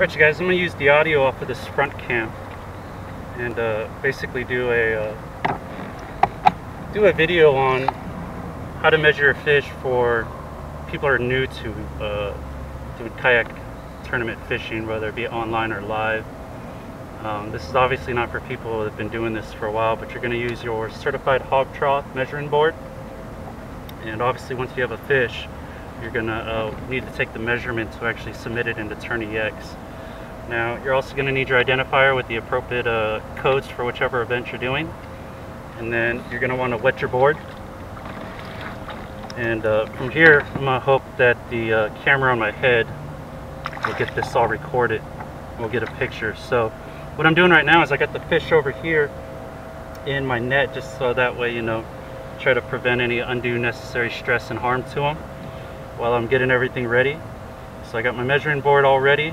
Alright you guys, I'm going to use the audio off of this front cam and uh, basically do a uh, do a video on how to measure a fish for people who are new to uh, doing kayak tournament fishing, whether it be online or live. Um, this is obviously not for people that have been doing this for a while, but you're going to use your certified Hawg Trough measuring board. And obviously once you have a fish, you're going to uh, need to take the measurement to actually submit it into TourneyX. Now, you're also going to need your identifier with the appropriate uh, codes for whichever event you're doing. And then you're going to want to wet your board. And uh, from here, I'm going to hope that the uh, camera on my head will get this all recorded. We'll get a picture. So what I'm doing right now is I got the fish over here in my net just so that way, you know, try to prevent any undue necessary stress and harm to them while I'm getting everything ready. So I got my measuring board all ready.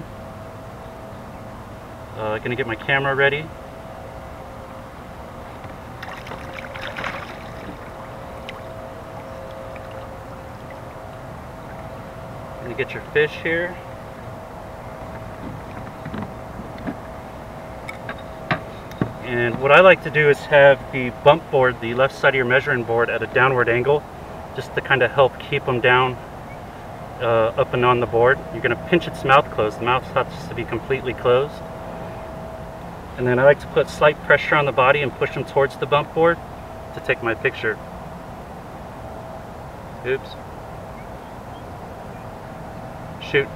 Uh, gonna get my camera ready. Gonna get your fish here. And what I like to do is have the bump board, the left side of your measuring board at a downward angle, just to kind of help keep them down uh, up and on the board. You're going to pinch its mouth closed. The mouth has to be completely closed. And then I like to put slight pressure on the body and push them towards the bump board to take my picture. Oops. Shoot.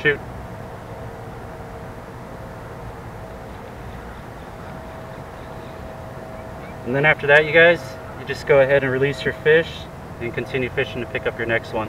Shoot. And then after that, you guys, you just go ahead and release your fish and continue fishing to pick up your next one.